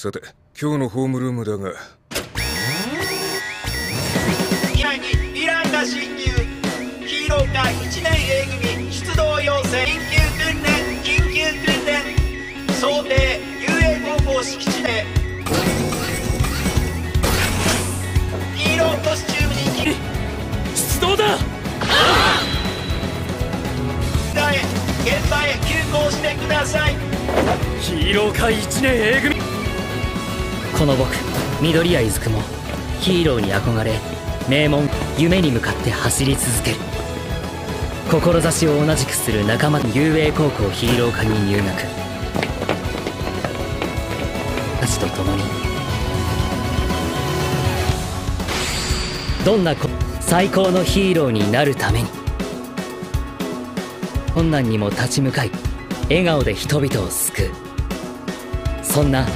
さて今日のホームルームだが。未来にヴィランが侵入。ヒーロー科1年 A 組出動要請。緊急訓練緊急訓練。想定遊泳高校敷地で。ヒーローコスチュームに。出動だ！現場へ急行してください。ヒーロー界1年 A 組この僕緑谷出久もヒーローに憧れ名門夢に向かって走り続ける。志を同じくする仲間遊泳高校ヒーロー科に入学。たちと共に。どんなこ最高のヒーローになるために。困難にも立ち向かい笑顔で人々を救う。そんな